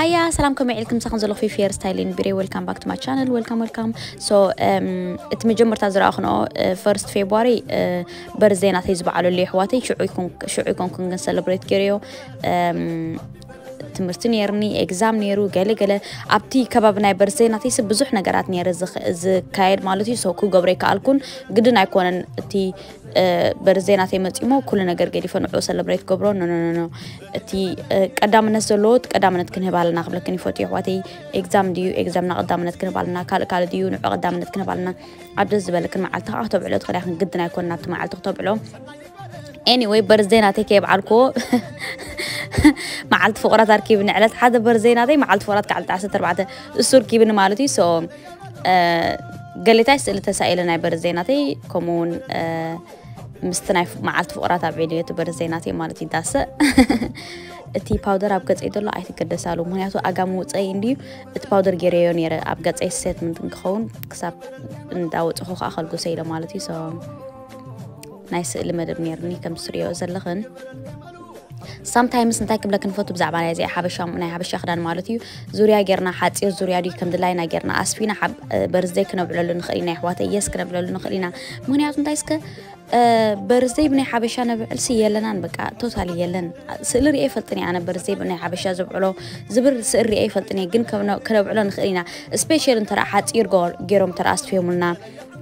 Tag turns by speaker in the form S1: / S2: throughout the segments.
S1: هيا سلام كم عيلكم مسخن زلو في فير ستايلين بري ويلكم باك تو ماي channel. ويلكم ويلكم سو ات مجمر تازرا اخنو فيرست فيبراير برزينا تيز بعلو لي حواتي شو يكون شو ትምህርቲ ነይርኒ ኤግዛም ነይሩ ገለገለ ኣብቲ ከባቢ ናይ በርሰይናተይስ ብዙሕ ነገራት ነረ ዝካየድ ማለት እዩ ሰው ክገብሮ ይከኣልኩን ግድን ኣይኮነን እቲ በርዘይናተይ መፂሞ ኩሉ ነገር ገዲፈ ንዑ ሰለብሬት ገብሮ ኖኖኖ እቲ ቀዳምነት ዘለዎ ቀዳምነት ክንህብ ኣለና ክብለክን ይፈትዮ ኣሕዋተይ ኤግዛም ድዩ ኤግዛምና ቀዳምነት ክንህብ ኣለና ካልእ ካልእ ድዩ ንዑ ቀዳምነት ክንህብ ኣለና ኣብ ደስ ዝበለክን መዓልቲ ከዓ ክተብዕሎ ትኽእልያ ክንግድን ኣይኮንና እቲ መዓልቲ ክተብዕሎ ኤኒወይ በርዘይናተይ ከየብዓልክዎ መዓልቲ ፍቁራት ኣርኪብ ንዕለት ሓደ በርዘይ ናተይ መዓልቲ ፍቁራት ካብ 14 እሱ ርኪብኒ ማለት እዩ ሶ ገሌታይ ስእሊ ተሳኢለ ናይ በርዘይ ናተይ ከምኡውን ምስቲ ናይ መዓልቲ ፍቁራት ኣብ ዕልዮ እቲ በርዘይ ናተይ ማለት እዩ ዳስእ እቲ ፓውደር ኣብ ገፀይ ዘሎ ኣይትገደሳሉ ምክንያቱ ኣጋሚ ውፀይ እንድዩ እቲ ፓውደር ገይረዮ ነረ ኣብ ገፀይ ሴትመንት ንክኸውን ክሳብ እንዳውፅኹ ከዓ ከልጉሰ ኢሎ ማለት እዩ ናይ ስእሊ መደብ ነርኒ ከም ትሪኦ ዘለኽን ሳምታይምስ እንታይ ክብለክ ንፈቱ ብዛዕባ ናይ ዚኣ ሓበሻ ናይ ሓበሻ ክዳን ማለት እዩ ዙርያ ጌርና ሓፂር ዙርያ ድዩ ከም ድላይና ጌርና ኣስፊና በርዝደይ ክነብዕለሉ ንኽእል ኢና ኣሕዋተይ የስ ክነብዕለሉ ንኽእል ኢና ምክንያቱ እንታይ ስከ በርዝደይ ብናይ ሓበሻ ነብዕልሲ የለናን በቃ ቶታሊ የለን ስእሊ ርአ ይፈልጥን እየ ኣነ በርዝደይ ብናይ ሓበሻ ዘብዕሎ ዝብል ስእሊ ርአ ይፈልጥን እየ ግን ክነብዕሎ ንኽእል ኢና ስፔሻል እንተረኣ ሓፂር ገይሮም ተረኣ ኣስፊዮሙልና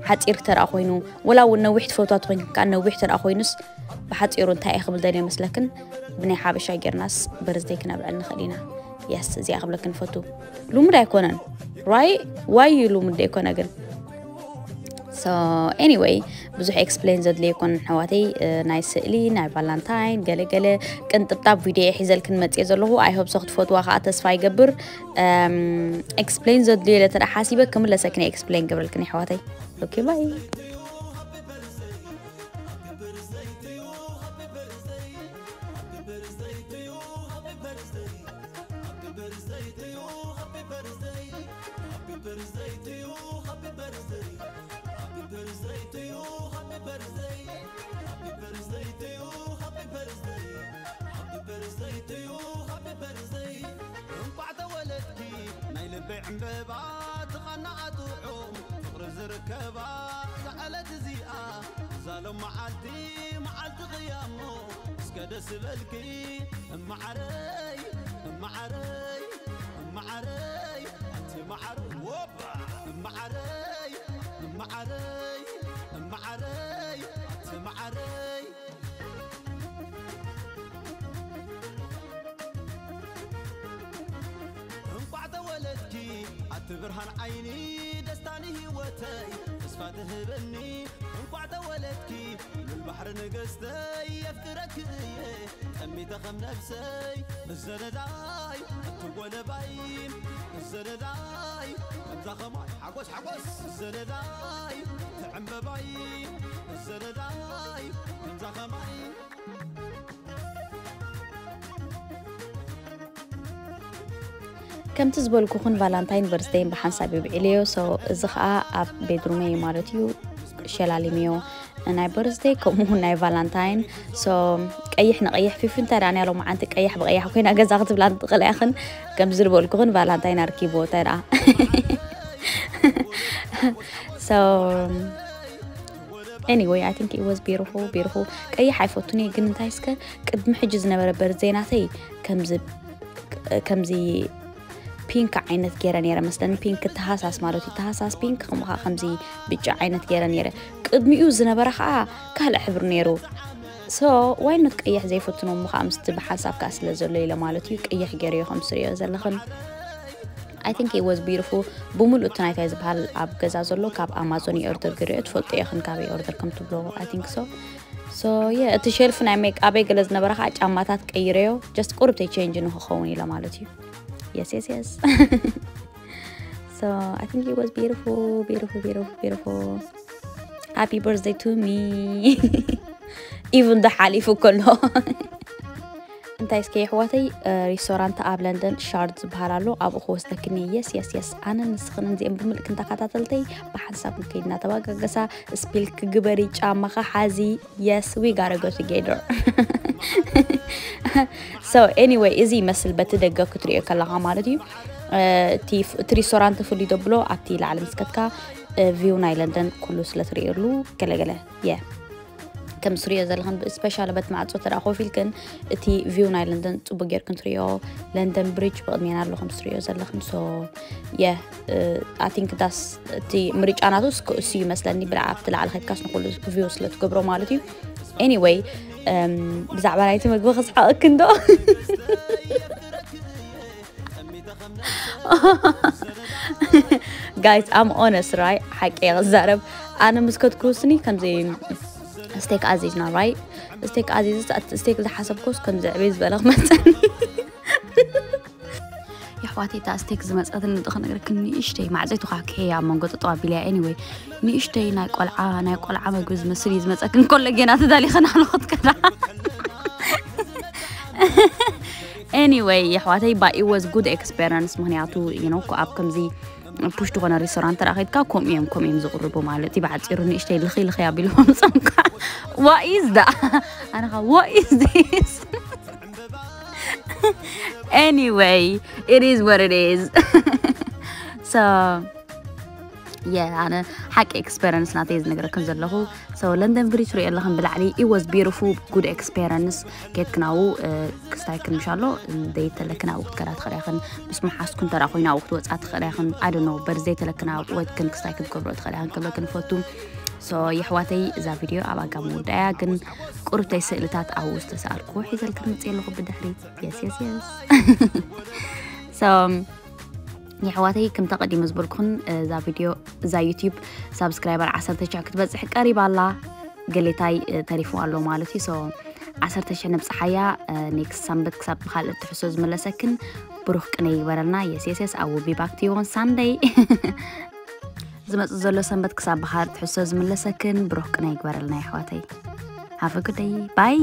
S1: ሓፂር ተረኣ ኮይኑ ወላ እውን ነዊሕ ትፈትዋ ትኮይን ከዓ ነዊሕ ተረኣ ኮይኑስ ብሓፂሩ እንታይ እየ ክብል ደልዮ መስለክን ብናይ ሓበሻ ጌርናስ በርዝደይ ክነብዕል ንኽእል ኢና የስ እዚኣ ክብለክ ንፈቱ ልሙድ ኣይኮነን ራይ ዋይ እዩ ልሙድ ኣይኮነ ግን ሶ ኤኒዌይ ብዙሕ ኤክስፕሌን ዘድልዮ ይኮን ኣሕዋተይ ናይ ስእሊ ናይ ቫላንታይን ገለገለ ቅንጥብጣብ ቪድዮ ሒዘልክን መፅኦ ዘለኹ ኣይሆብ ሰ ክትፈትዋ ከዓ ተስፋ ይገብር ኤክስፕሌን ዘድልዮ ለተዳ ሓሲበ ክምለሰክነ ኤክስፕሌን ገብረልክን ኣሕዋተይ ኦኬ ባይ
S2: ዕምበባ ትቐናኣ ጥዑም ፍቕሪ ዝርከባ ዝዓለት እዚኣ ዛሎም መዓልቲ መዓልቲ ኽያሞ እስከ ደስ በልኪ እማዓረይ እማዓረይ እማዓረይ ኣንቲ ማዓር ወባ እማዓረይ እማዓረይ እማዓረይ ኣንቲ ማዓረይ ብርሃን ዓይኒ ደስታኒ ህይወተይ ተስፋ ትህበኒ እንኳዕ ተወለድኪ ልልባሕሪ ንገስተይ የፍቅረክ እየ ጠሚተ ኸም ነፍሰይ እዘነዳይ እትጐለባይ እዘነዳይ ከምዛ ኸማይ ሓጐስ ሓጐስ እዘነዳይ ትዕምበባይ እዘነዳይ ከምዛ ኸማይ
S1: ከምቲ ዝበልኩኹን ቫላንታይን በርስደይን ብሓንሳብ ይብዕልዮ ሶ እዚ ከዓ ኣብ ቤድሩመ እዩ ማለት እዩ ሸላሊምዮ ናይ በርስደይ ከምኡውን ናይ ቫላንታይን ሶ ቀይሕ ንቀይሕ ፊፊ እንታይ ደኣ ናያሎ መዓንቲ ቀያሕ ብቀያሕ ኮይና ገዛ ክትብላ ትኽእል ኢኽን ከምዚ ዝበልኩኹን ቫላንታይን ኣርኪብዎ እንታይ ደኣ ሶ anyway I think it was beautiful beautiful ቀይሕ ኣይፈቱን እየ ግን እንታይ ስከ ቅድሚ ሕጂ ዝነበረ በርዜናተይ ከምዚ ከምዚ ፒንክ ዓይነት ገይረ ነረ መስለኒ ፒንክ ተሃሳስ ማለት እዩ ተሃሳስ ፒንክ ከምኡ ከምዚ ብጫ ዓይነት ገይረ ነረ ቅድሚኡ ዝነበረ ከዓ ካልእ ሕብሪ ነይሩ ሶ ዋይነት ቀይሕ ዘይፈትኖ እሞ ከዓ ምስቲ ብሓንሳብ ከዓ ስለ ዘሎ ኢለ ማለት እዩ ቀይሕ ገይረዮ ከም ትሪኦ ዘለኽን I think it was beautiful ብምሉእ እቲ ናይታይ ዝበሃል ኣብ ገዛ ዘሎ ካብ ኣማዞን ይኦርደር ገይረዮ ትፈልጡ ኢኽን ካበይ ኦርደር ከም ትብሎ I think so ሶ የ እቲ ሸልፍ ናይ ሜቃበይ ገለ ዝነበረ ከዓ ጫማታት ቀይረዮ ጀስት ቁርብተይ ቼንጅ ንክኸውን ኢለ ማለት እዩ yes, yes, yes. so I think it was beautiful, beautiful, beautiful, beautiful. Happy birthday to me. Even the حليف كله. እንታይ እስከ ኣሕዋተይ ሬስቶራንት ኣብ ለንደን ሻርድ ዝበሃል ኣሎ ኣብኡ ክወስደክኒ የስ የስ የስ ኣነ ንስኽን እዚኦም ብምልክ እንተኸታተልተይ ብሓንሳብ ንከይድና ተባጋገሳ ስፒል ክግበሪ ጫማኻ ሓዚ የስ ዊ ጋረ ጎ ቱጌደር سو اني واي ايزي izi بتدق batidega kutriya عمر دي تي تري سورانت fuli doblo أتي العالم سكتكا. آه، فيو فيون ايلاندن كله سلتريرلو كلا كلا. يا كم سوريا زال زلهن بسبيشال بات مع تصوت راخو فيلكن تي فيون ايلاندن تبغير كنتريو لندن بريج بقد مين عرلو خم سوريا زال زلهن سو يا اي ثينك داس تي مريج أنا دوس كو سي مثلا نبلع عبد العال خيكاس نقول فيو سلات كبرو مالتي ትገብሮ ማለት እዩ ኤኒዌይ ብዛዕባ ናይቲ ምግቢ ክስሓቀክ ዶ ጋይስ ኣም ኦነስ ራይ ሓቂ ክዛረብ ኣነ ምስ ከትክሩስኒ ከምዚ ስቴክ ኣዚዝና ራይ ስቴክ ኣዚዝ ስቴክ ዝሓሰብኮስ ከምዚ ዕበይ ዝበለ ክመፀኒ ኣሕዋተይ እታ ስቴክ ዝመፀትኒ ድኽ ነገር ንእሽተይ ማዕፀይቱ ከዓ ክሄያ ኣብ መንጎ ጠጠዋ ቢልያ ኤኒወይ ንእሽተይ ናይ ቆልዓ ናይ ቆልዓ ምግቢ ዝመስል እዩ ዝመፀክን ኮሎ ጌና ተዳሊኸን ኣልኾት ከዳ ኤኒወይ ኣሕዋተይ ባ ኢ ዋዝ ጉድ ኤክስፔሪንስ ምክንያቱ ዩ ኣብ ከምዚ ፑሽ ዝኾነ ሬስቶራንት ተራኺድካ ከምኡ እዮም ከምኡ እዮም ዝቕርቡ ማለት እዩ ብዓፂሩ ንእሽተይ ልኺ ልኺ ኣቢሎም ፀምካ ዋኢዝ ዳ ኣነኻ ዋኢዝ ዲስ anyway it is what it is. So yeah أنا حق experience نعطيه نقدر كنزل له. So London Bridge رأي الله بلا علي it was beautiful good experience. كيت كناو آه، كستاي كن مشالو ديت لك كناو كرات خلاخن بس محاس كنت راخوينا وقت وقت خلاخن I don't know برزيت لك كناو وقت كن كستاي كن كبرت خلاخن كبرت كن فوتوم سو يحواتي إذا فيديو أبا قامو دايقن قربتي سئلتات أو استسألكو حيث الكلمة لغو بدحري يس يس يس سو يحواتي كم تقديم زبركن إذا فيديو إذا يوتيوب سبسكرايبر عسر تشع كتبزح قريب الله قليتاي إيه، تعرفوا الله مالتي. سو عسر تشع نبصحيا نيكس إيه، سنبت كساب بخال التحسوز ملسكن بروح كني ورنا يس يس يس أو بي باك ون ساندي ዝመፅእ ዘሎ ሰንበት ክሳብ ብካልእ ትሕሶ ዝምለሰክን ብሩኽ ቅነ ይግበረልና ይሕዋተይ ሃፍ ጉደይ ባይ